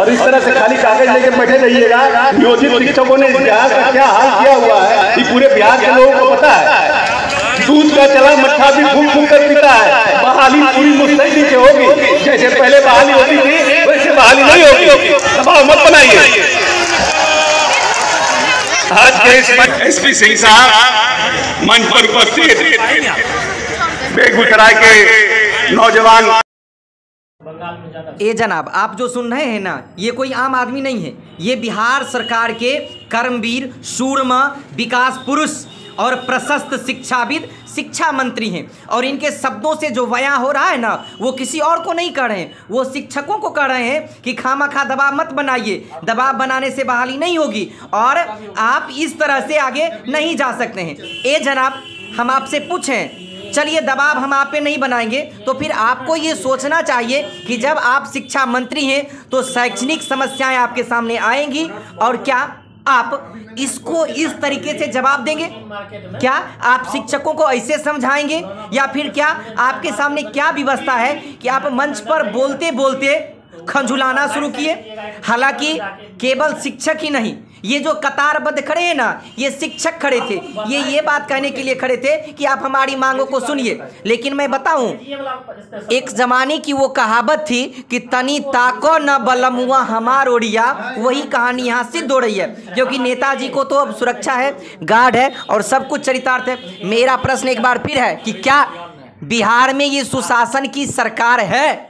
और इस तरह से खाली कागज़ लेके बैठे रहिएगा। नियोजित शिक्षकों ने इस बिहार का क्या हाल किया हुआ है ये पूरे बिहार के लोगों को पता है, दूध का चला मट्ठा भी फूक फूक कर पीता है। बहाली पूरी मुस्तैदी से होगी। जैसे पहले बहाली होती थी, वैसे बहाली नहीं होगी। दबाव मत बनाइए। आज के इस एसपी सिंह साहब मंच पर उपस्थित। बेगूसराय के नौजवान ए जनाब, आप जो सुन रहे हैं ना, ये कोई आम आदमी नहीं है। ये बिहार सरकार के कर्मवीर, सूरमा, विकास पुरुष और प्रशस्त शिक्षाविद, शिक्षा मंत्री हैं। और इनके शब्दों से जो बयां हो रहा है ना, वो किसी और को नहीं कह रहे हैं। वो शिक्षकों को कह रहे हैं कि खामा खा दबाव मत बनाइए। दबाव बनाने से बहाली नहीं होगी और आप इस तरह से आगे नहीं जा सकते हैं। ए जनाब, हम आपसे पूछें चलिए, दबाव हम आप पे नहीं बनाएँगे तो फिर आपको ये सोचना चाहिए कि जब आप शिक्षा मंत्री हैं तो शैक्षणिक समस्याएँ आपके सामने आएँगी और क्या आप इसको इस तरीके से जवाब देंगे? क्या आप शिक्षकों को ऐसे समझाएँगे? या फिर क्या आपके सामने क्या व्यवस्था है कि आप मंच पर बोलते बोलते खंजुलाना शुरू किए? हालाँकि केवल शिक्षक ही नहीं ये जो कतारबद्ध खड़े हैं ना ये शिक्षक खड़े थे। ये ये बात कहने के लिए खड़े थे कि आप हमारी मांगों को सुनिए। लेकिन मैं बताऊँ एक जमाने की वो कहावत थी कि तनी ताको न बलमुआ हमार ओडिया वही कहानी यहाँ सिद्ध हो रही है क्योंकि नेताजी को तो अब सुरक्षा है गार्ड है और सब कुछ चरितार्थ है। मेरा प्रश्न एक बार फिर है कि क्या बिहार में ये सुशासन की सरकार है?